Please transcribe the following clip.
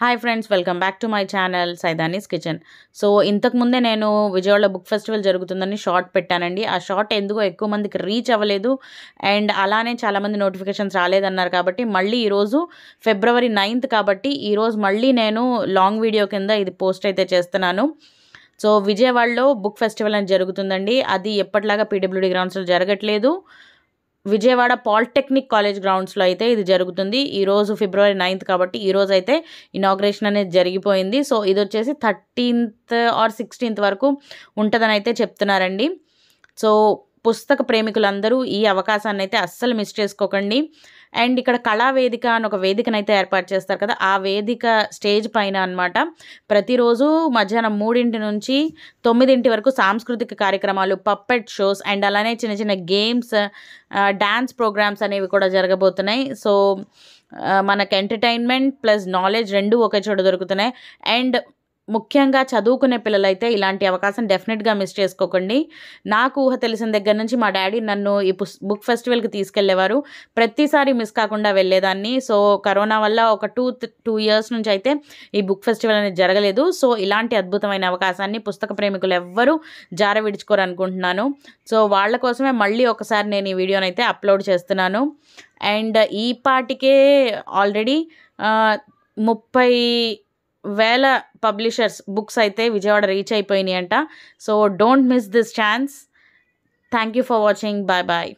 Hi friends welcome back to my channel Saidanis kitchen. So ఇంతకుముందే నేను విజయవాడలో book festival జరుగుతుందని షార్ట్ పెట్టానండి. ఆ షార్ట్ ఎందుకో ఎక్కువ మందికి రీచ్ అవ్వలేదు. అండ్ అలానే చాలామంది నోటిఫికేషన్స్ రాలేదన్నారు కాబట్టి మళ్ళీ ఈరోజు ఫిబ్రవరి నైన్త్ కాబట్టి ఈరోజు మళ్ళీ నేను లాంగ్ వీడియో కింద ఇది పోస్ట్ అయితే చేస్తున్నాను. సో విజయవాడలో బుక్ ఫెస్టివల్ అని జరుగుతుందండి. అది ఎప్పటిలాగా పీడబ్ల్యూడీ గ్రౌండ్స్లో జరగట్లేదు. విజయవాడ పాలిటెక్నిక్ కాలేజ్ గ్రౌండ్స్లో అయితే ఇది జరుగుతుంది. ఈరోజు ఫిబ్రవరి నైన్త్ కాబట్టి ఈరోజు అయితే ఇనాగ్రేషన్ అనేది జరిగిపోయింది. సో ఇది వచ్చేసి థర్టీన్త్ ఆర్ సిక్స్టీన్త్ వరకు ఉంటుందని అయితే చెప్తున్నారండి. సో పుస్తక ప్రేమికులందరూ ఈ అవకాశాన్ని అయితే అస్సలు మిస్ చేసుకోకండి. అండ్ ఇక్కడ కళావేదిక అని ఒక వేదికనైతే ఏర్పాటు చేస్తారు కదా ఆ వేదిక స్టేజ్ పైన అనమాట ప్రతిరోజు మధ్యాహ్నం మూడింటి నుంచి తొమ్మిదింటి వరకు సాంస్కృతిక కార్యక్రమాలు పప్పెట్ షోస్ అండ్ అలానే చిన్న చిన్న గేమ్స్ డ్యాన్స్ ప్రోగ్రామ్స్ అనేవి కూడా జరగబోతున్నాయి. సో మనకు ఎంటర్టైన్మెంట్ ప్లస్ నాలెడ్జ్ రెండు ఒకే చోట దొరుకుతున్నాయి. అండ్ ముఖ్యంగా చదువుకునే పిల్లలైతే ఇలాంటి అవకాశం డెఫినెట్గా మిస్ చేసుకోకండి. నాకు ఊహ తెలిసిన దగ్గర నుంచి మా డాడీ నన్ను ఈ పుస్ బుక్ ఫెస్టివల్కి తీసుకెళ్ళేవారు ప్రతిసారి మిస్ కాకుండా వెళ్ళేదాన్ని. సో కరోనా వల్ల ఒక టూ టూ ఇయర్స్ నుంచి అయితే ఈ బుక్ ఫెస్టివల్ అనేది జరగలేదు. సో ఇలాంటి అద్భుతమైన అవకాశాన్ని పుస్తక ప్రేమికులు ఎవ్వరూ జార విడుచుకోరనుకుంటున్నాను. సో వాళ్ళ కోసమే మళ్ళీ ఒకసారి నేను ఈ వీడియోని అయితే అప్లోడ్ చేస్తున్నాను. అండ్ ఈ పాటికే ఆల్రెడీ ముప్పై వేల పబ్లిషర్స్ బుక్స్ అయితే విజయవాడ రీచ్ అయిపోయినాయి అంట so don't miss this chance thank you for watching bye bye